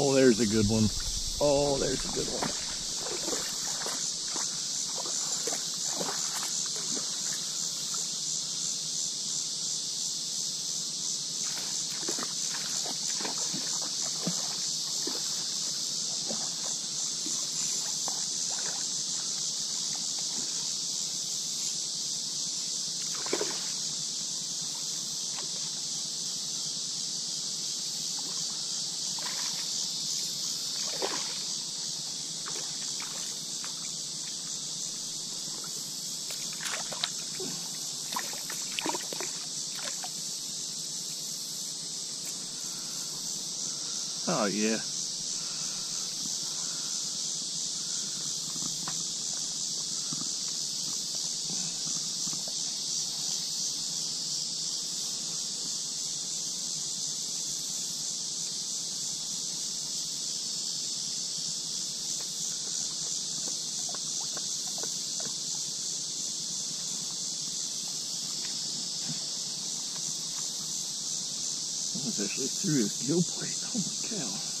Oh, there's a good one. Oh, there's a good one. Oh yeah. Actually through his gill plate. Holy cow.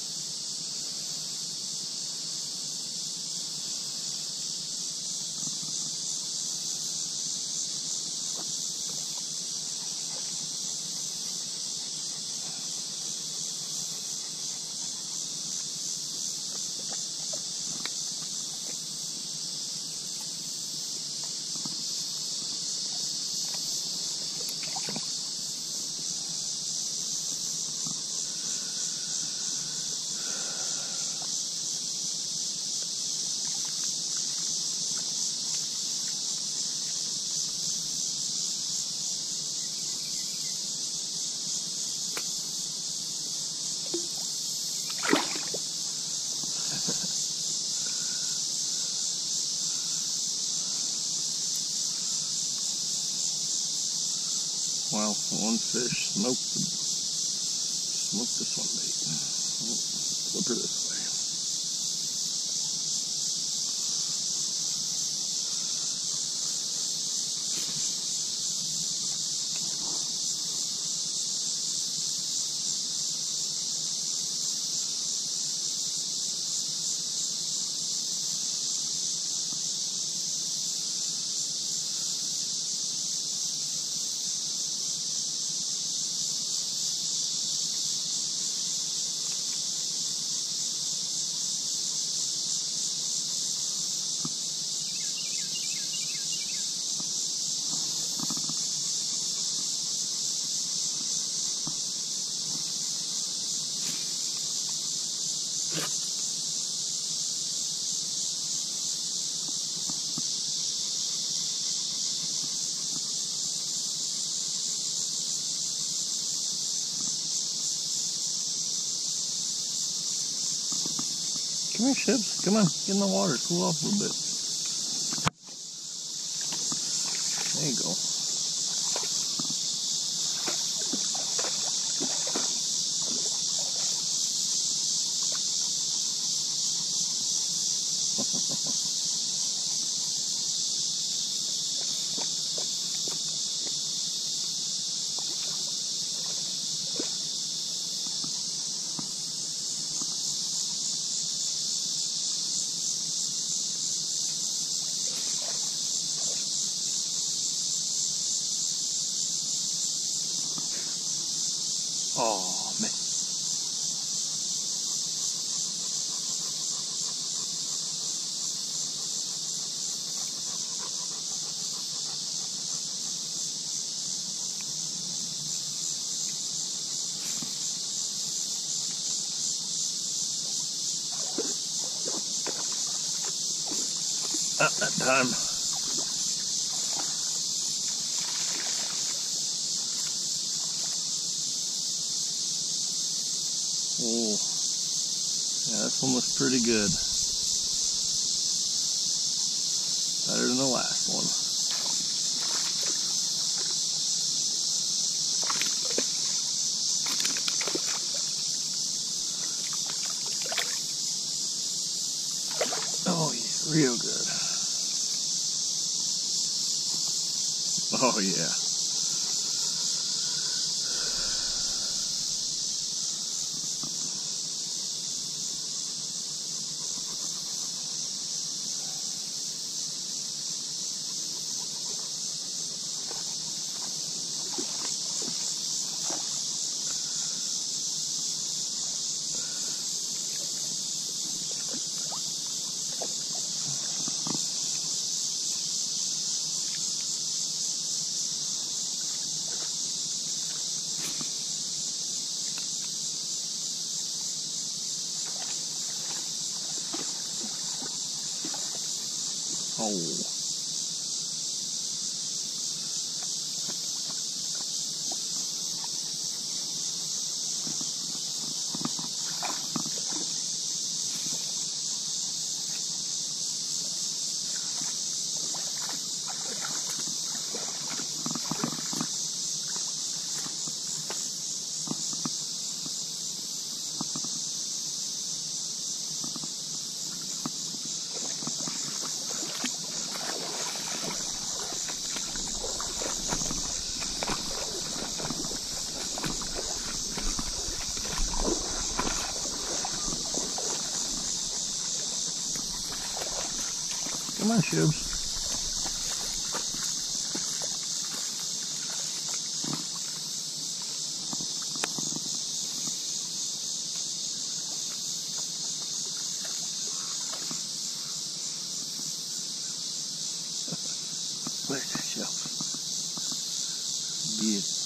Wow, one fish smoked smoked this one flip her this Come here, Ships. Come on, get in the water. Cool off a little bit. There you go. Oh, man. That time. Oh, yeah, this one was pretty good. Better than the last one. Oh yeah, real good. Oh yeah. Oh. Come on, Shubs. Where's that shelf? Good.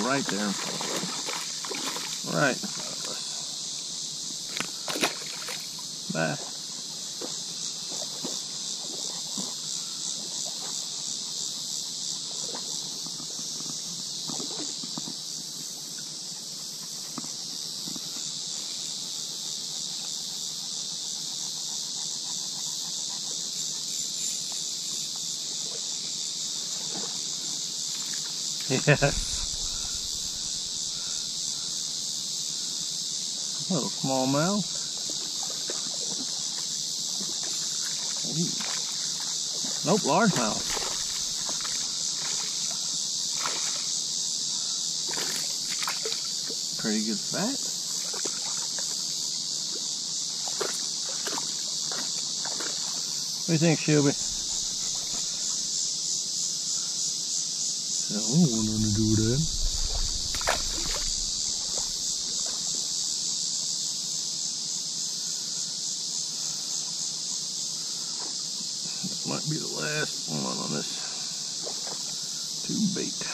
Right there. Right. In front Little smallmouth. Ooh. Nope, largemouth. Pretty good fat. What do you think, Shelby? I don't want to do that. Last one on this tube bait.